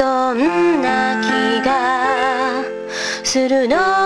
そんな気がするの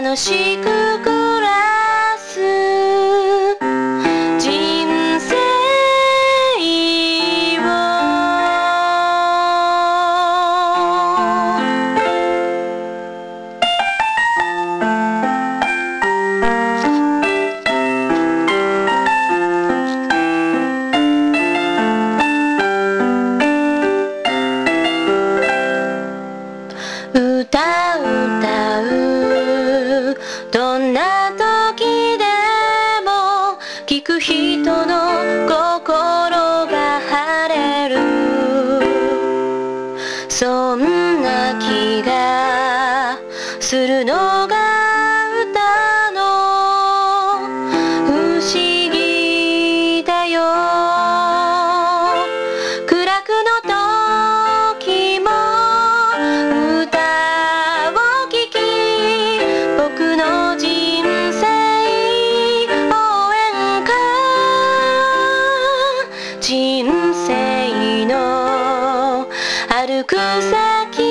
楽しく暮らす。人生を。歌う歌う。人の心が晴れる。そんな気がするのが行く先